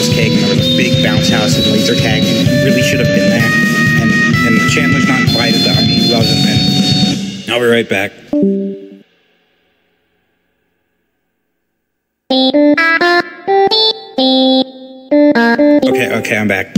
Thomas cake, and there was a big bounce house and laser tag. and Really should have been there. And, and Chandler's not invited, though. I mean, he wasn't. And I'll be right back. Okay, okay, I'm back.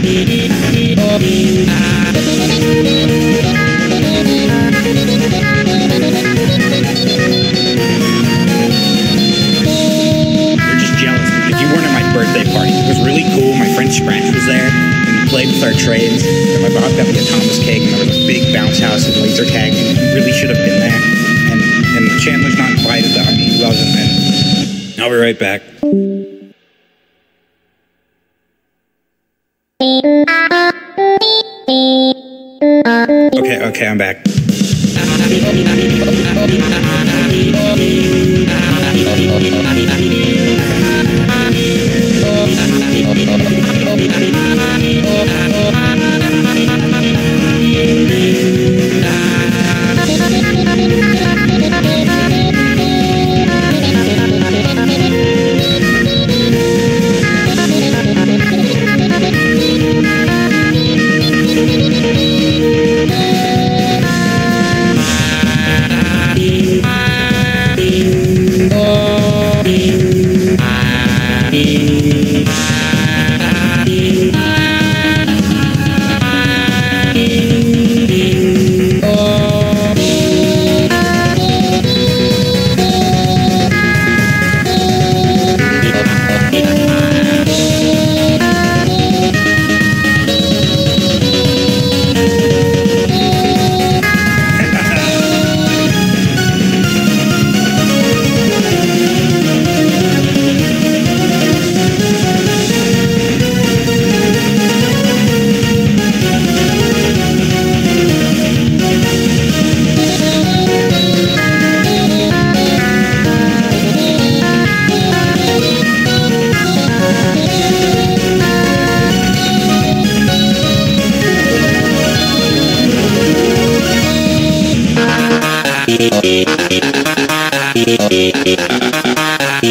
They're just jealous because you weren't at my birthday party. It was really cool. My French friend was there and we played with our trades. And my mom got me a Thomas cake and there was a big bounce house and laser tag. And you really should have been there. And, Chandler's not invited, though. I mean, he wasn't. I'll be right back. okay, okay, I'm back.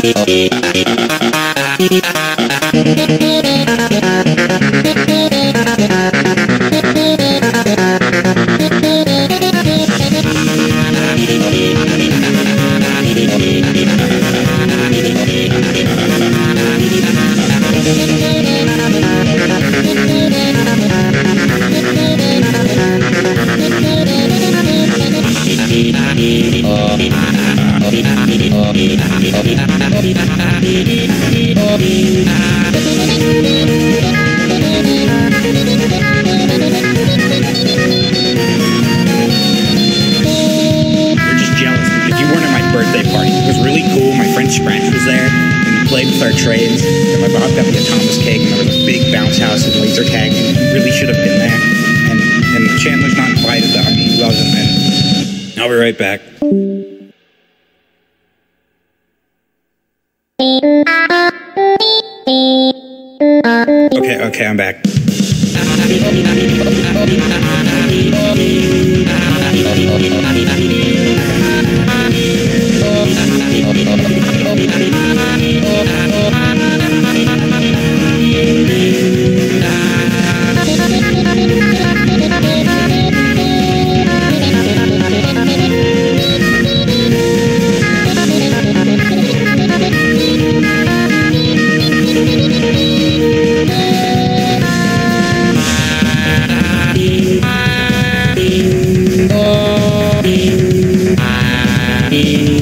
You're You're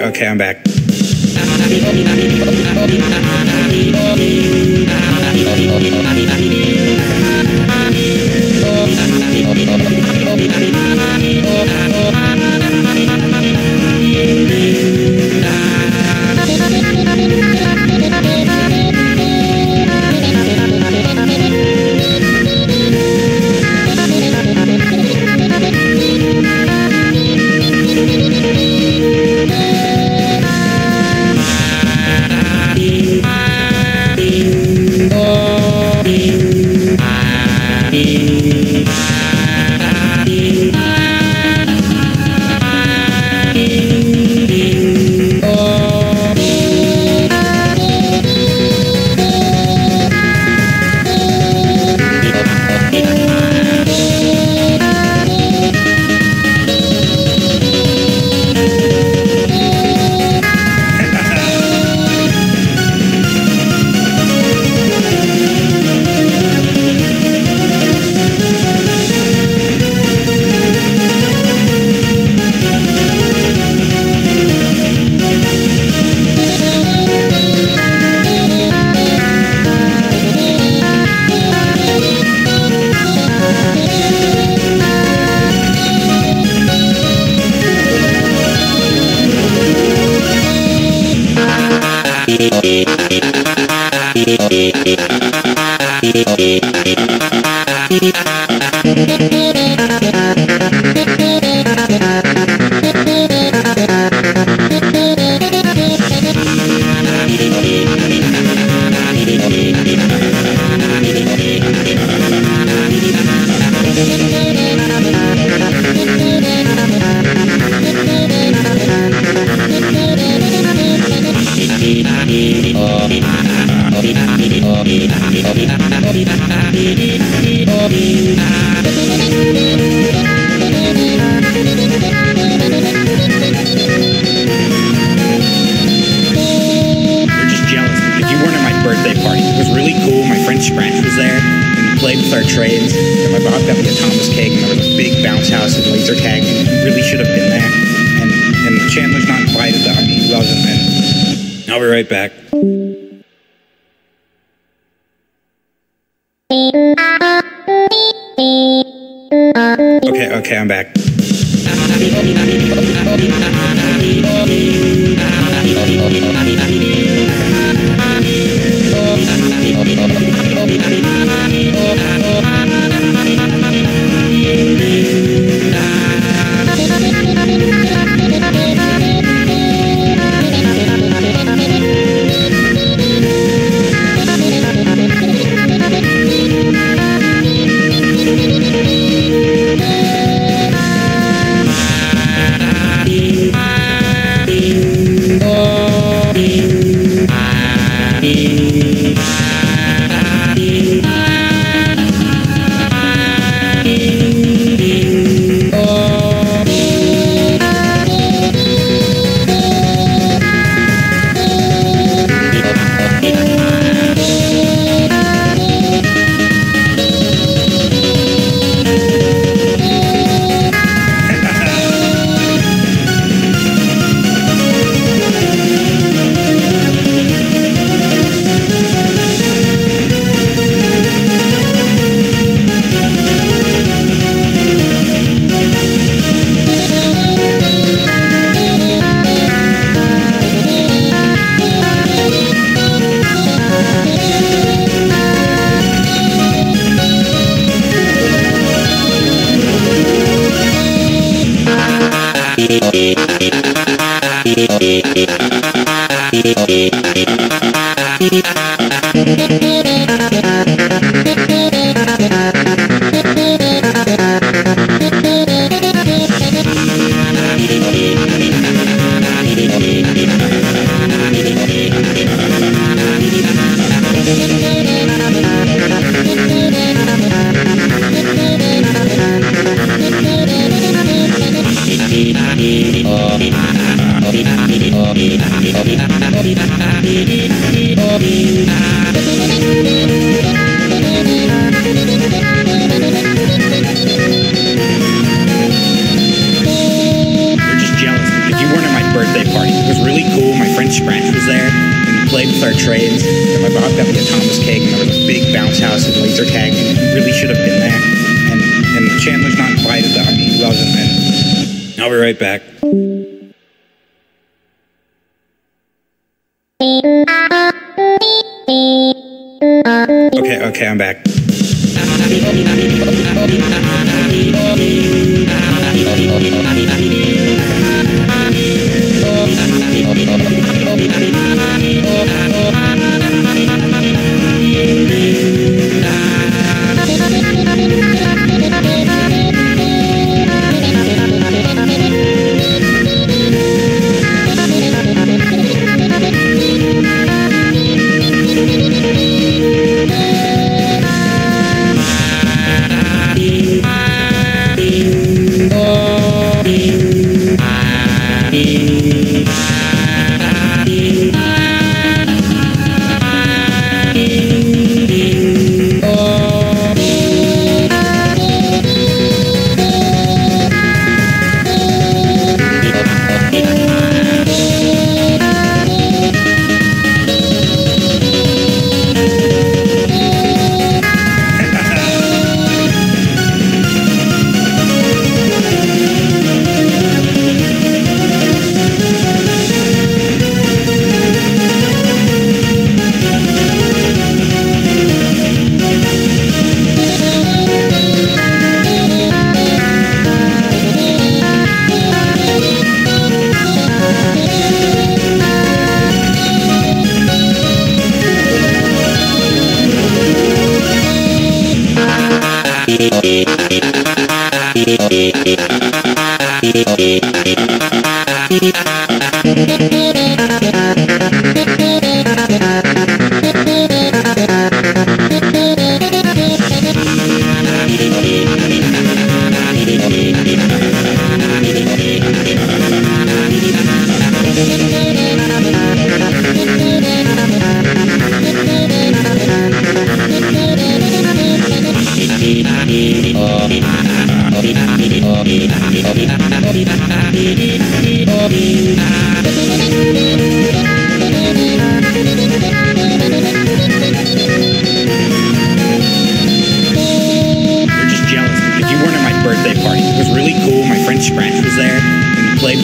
Okay, I'm back.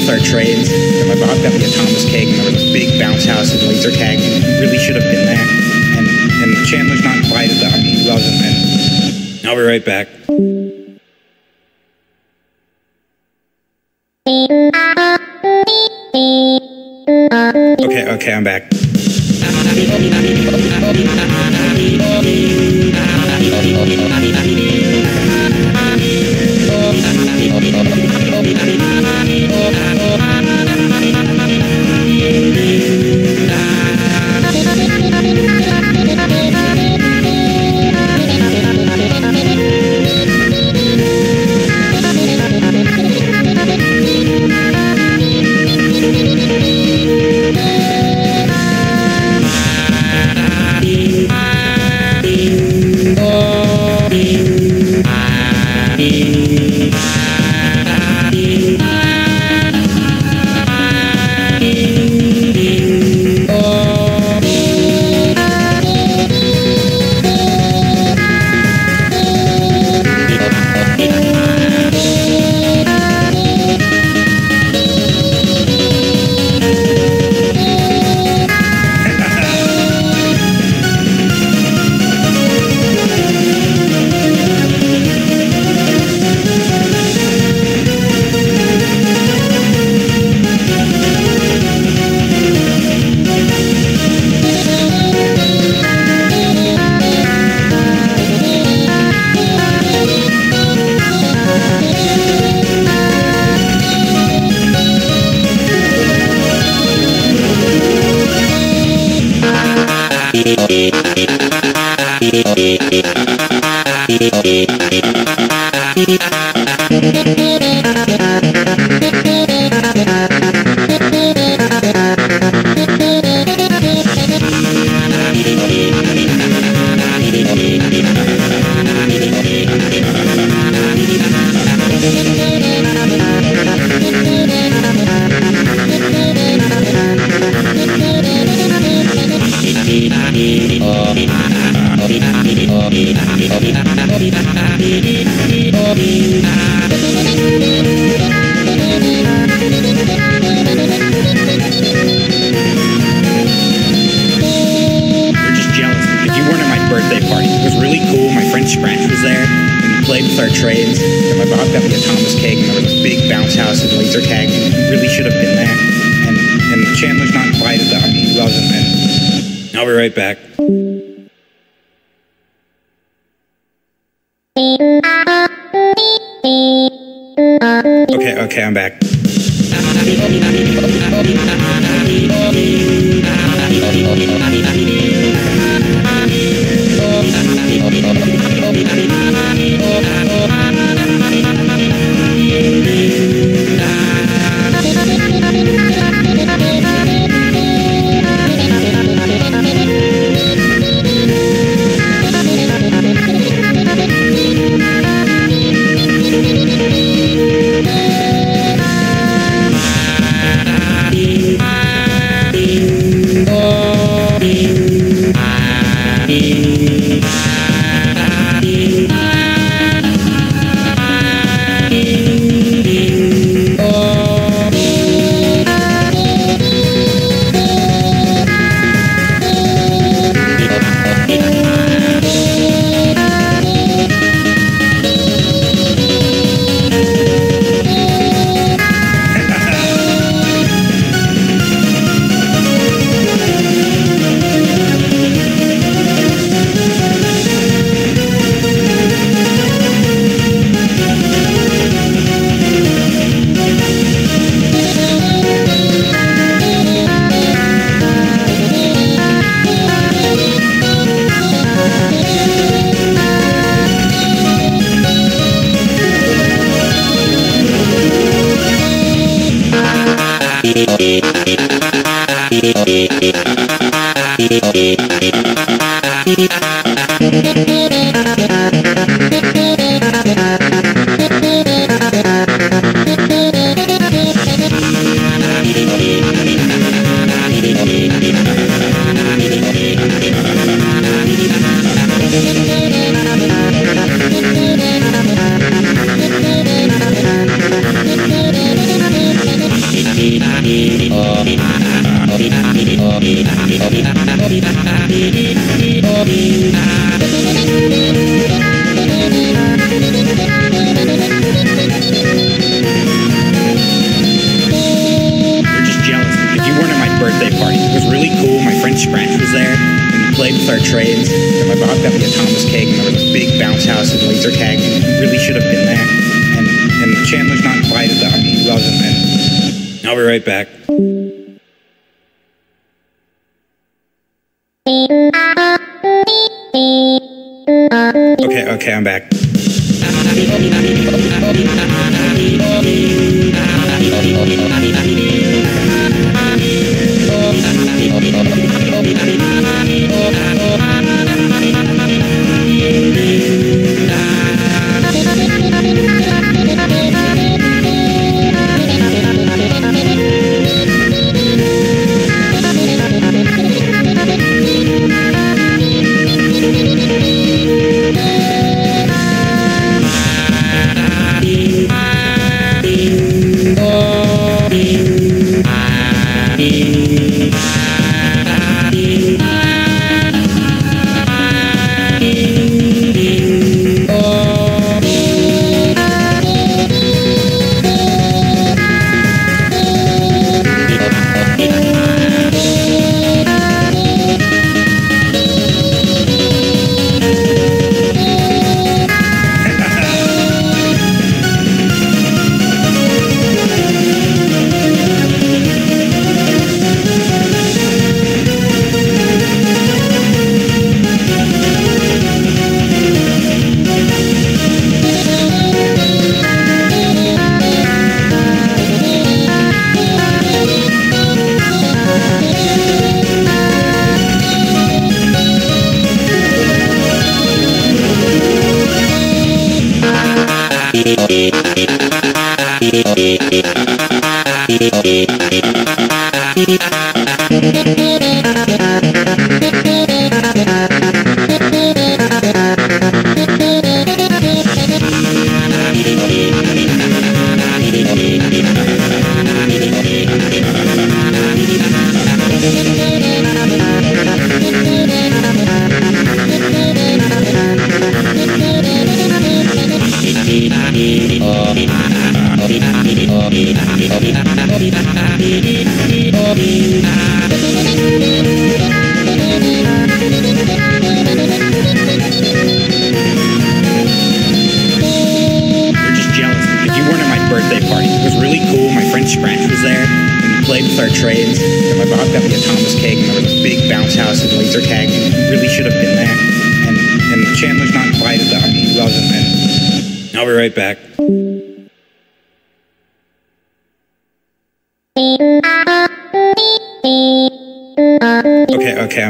With our trades. And my Bob got me a Thomas cake, and there was a big bounce house and laser tag. And really should have been there. And and Chandler's not invited. I mean, he wasn't. And I'll be right back. Okay, okay, I'm back.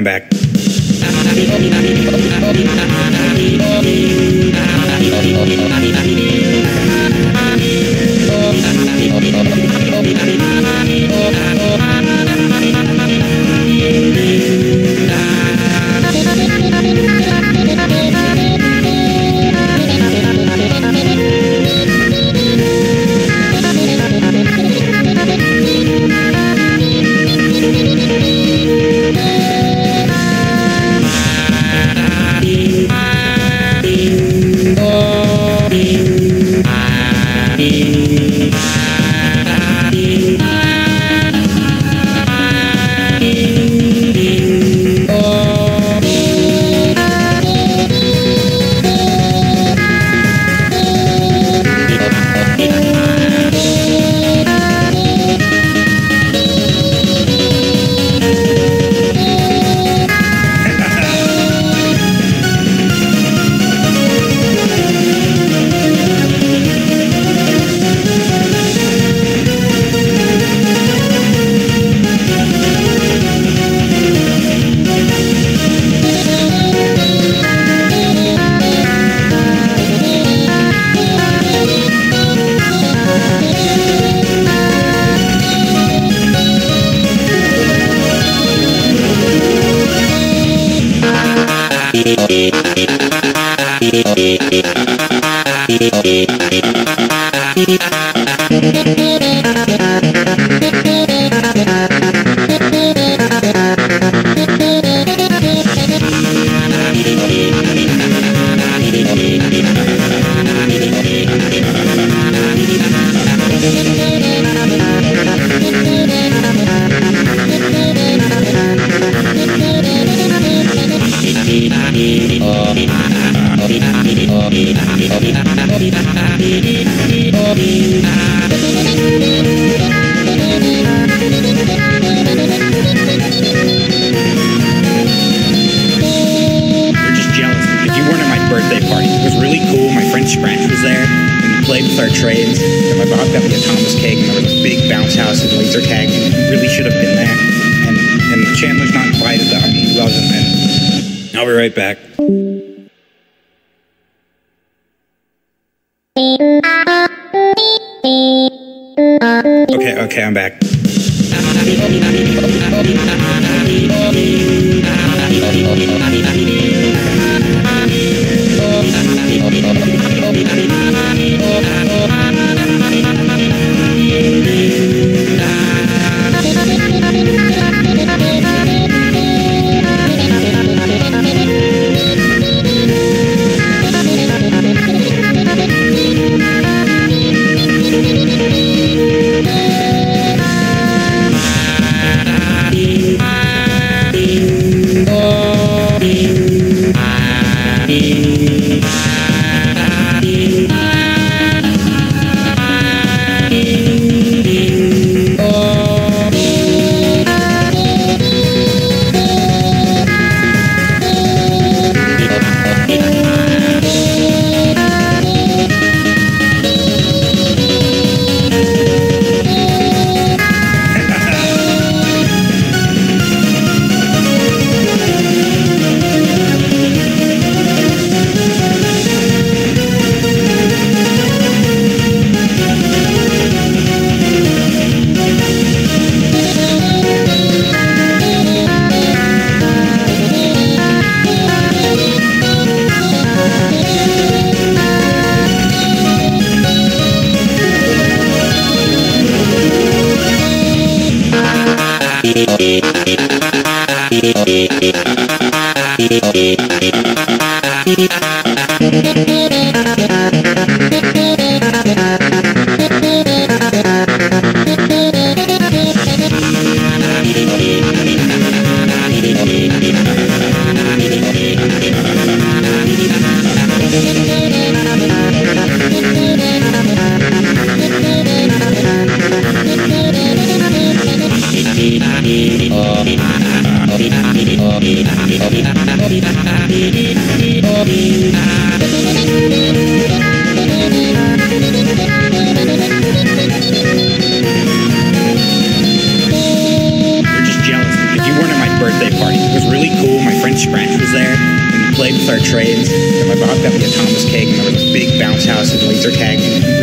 Back.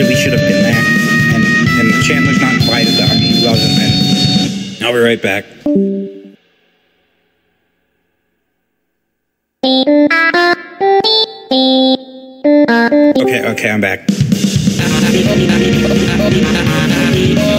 really should have been there. And, and Chandler's not invited to hockey. He wasn't. And I'll be right back. Okay, okay, I'm back.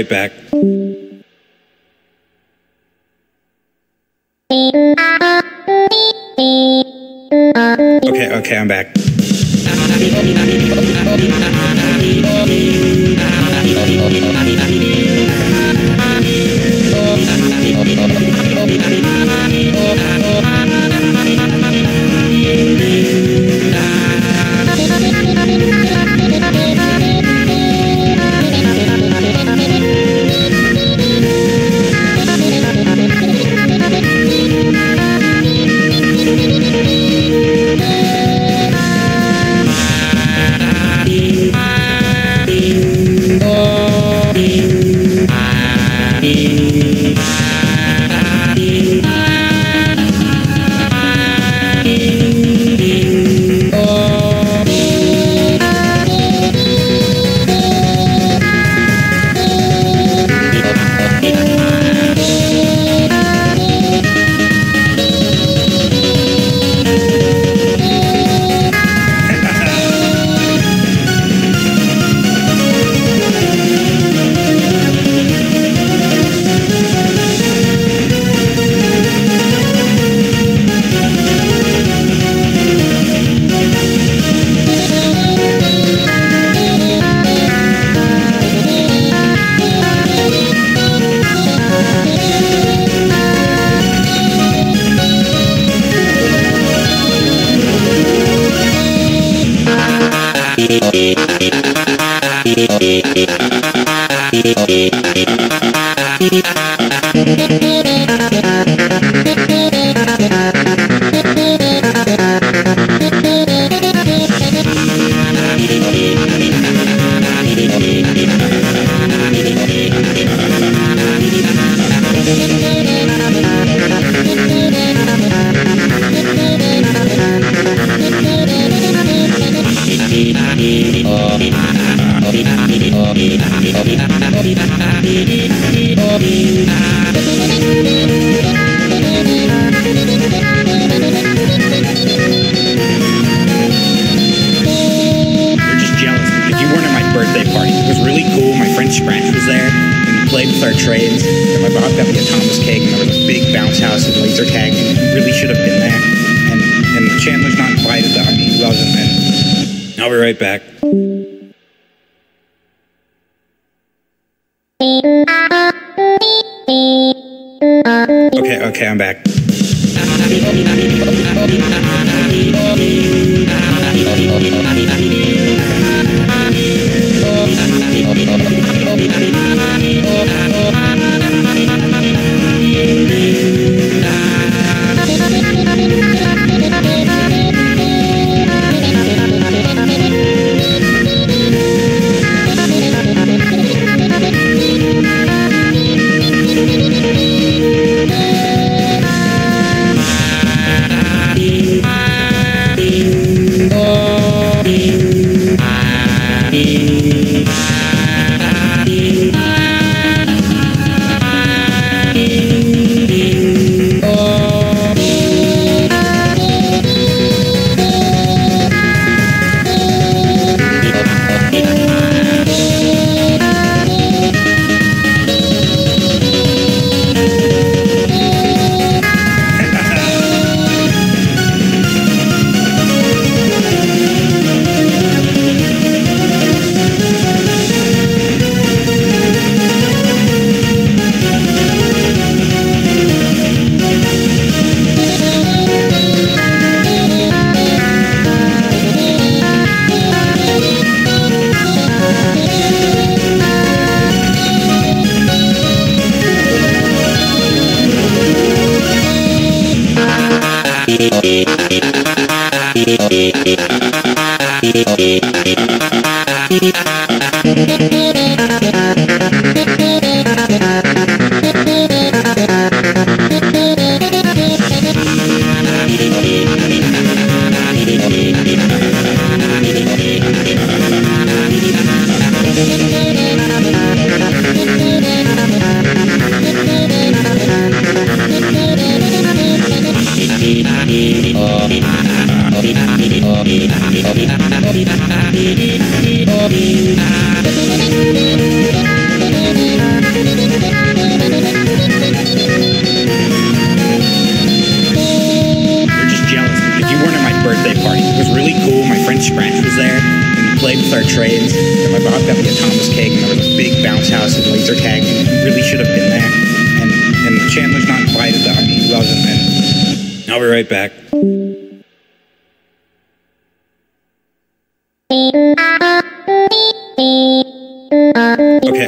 right back. Okay, okay, I'm back. You're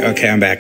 Okay, I'm back.